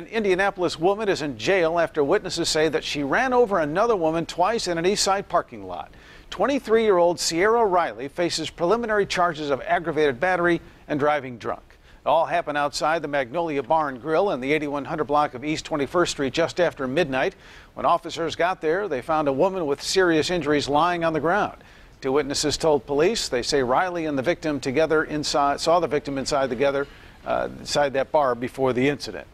An Indianapolis woman is in jail after witnesses say that she ran over another woman twice in an East Side parking lot. 23 year old Sierra Riley faces preliminary charges of aggravated battery and driving drunk. It all happened outside the Magnolia Bar and Grill in the 8100 block of East 21st Street just after midnight. When officers got there, they found a woman with serious injuries lying on the ground. Two witnesses told police they say Riley and the victim together inside saw the victim inside together uh, inside that bar before the incident.